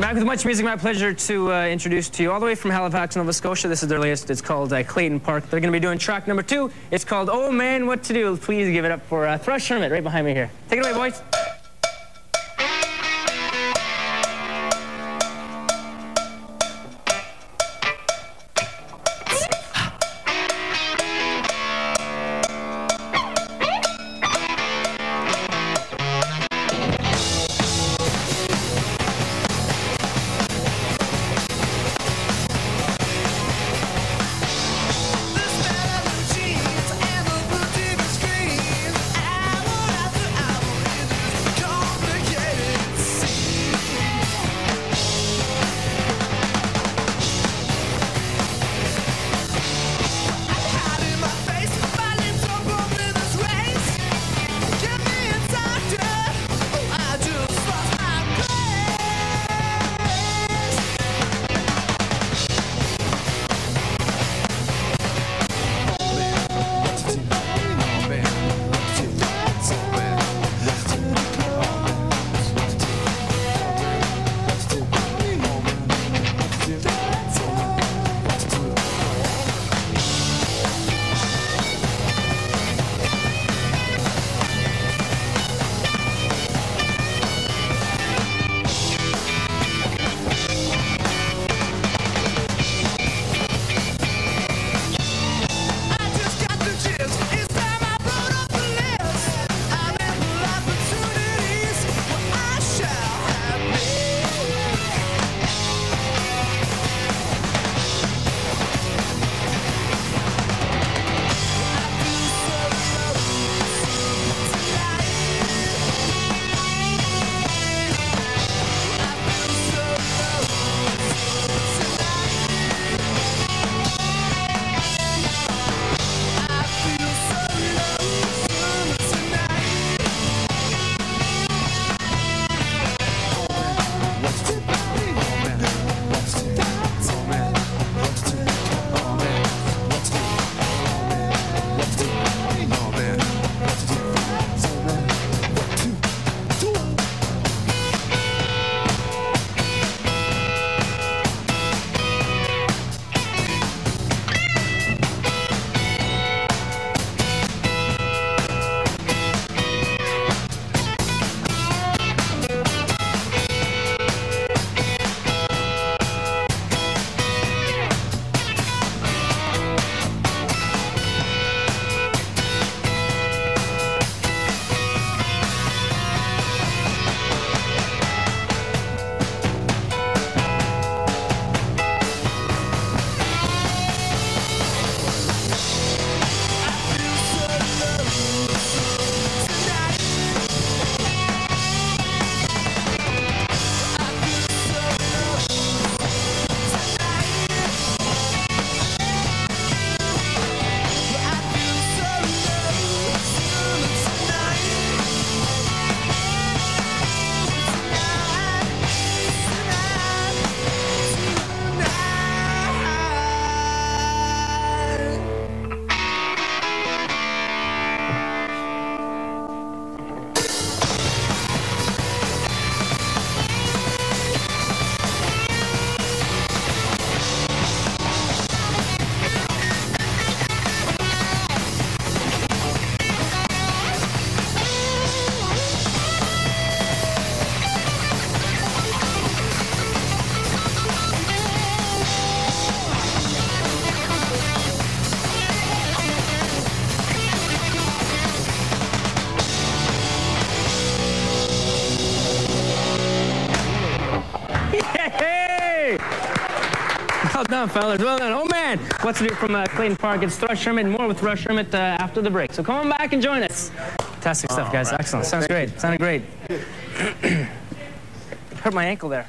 Back with MuchMusic, my pleasure to uh, introduce to you all the way from Halifax, Nova Scotia. This is their latest. It's called uh, Clayton Park. They're going to be doing track number two. It's called Oh Man, What to Do. Please give it up for uh, Thrush Hermit right behind me here. Take it away, boys. Well done, fellas. Well done. Oh, man. What's do from uh, Clayton Park? It's Thrush Hermit. More with Thrush Hermit uh, after the break. So come on back and join us. Fantastic stuff, guys. Excellent. Sounds great. Sounded great. Hurt my ankle there.